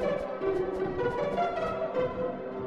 Thank you.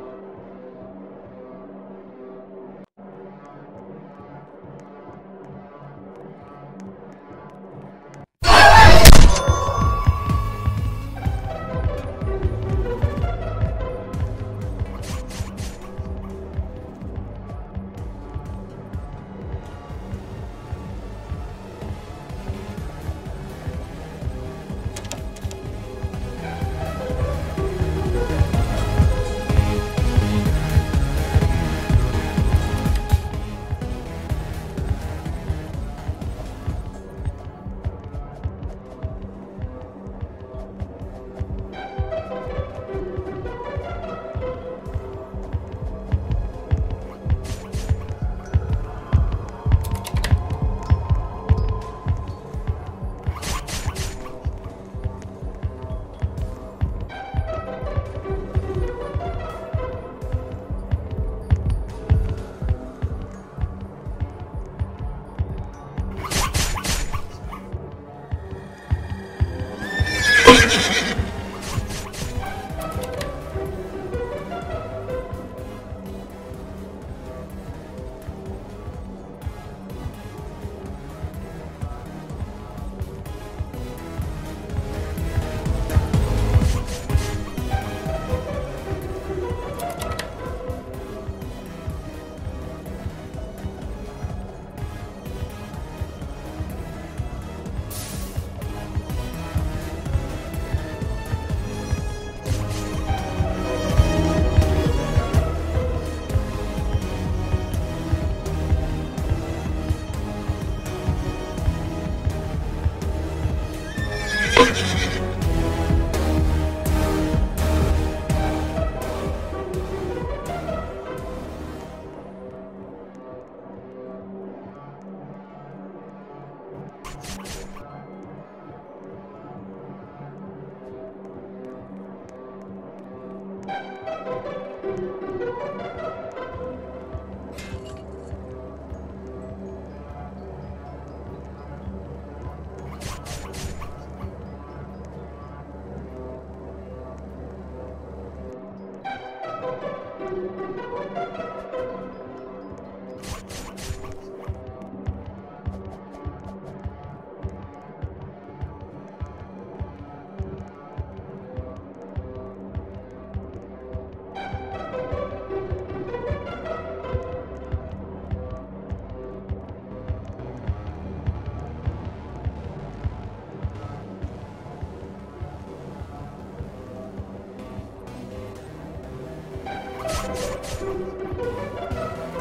すごい!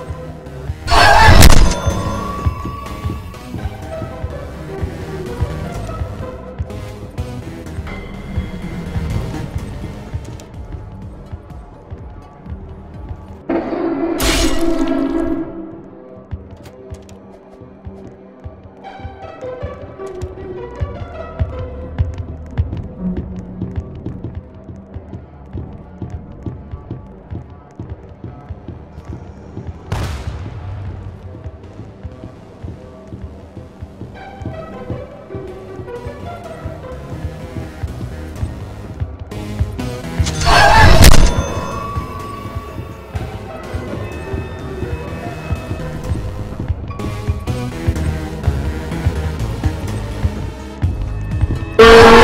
you.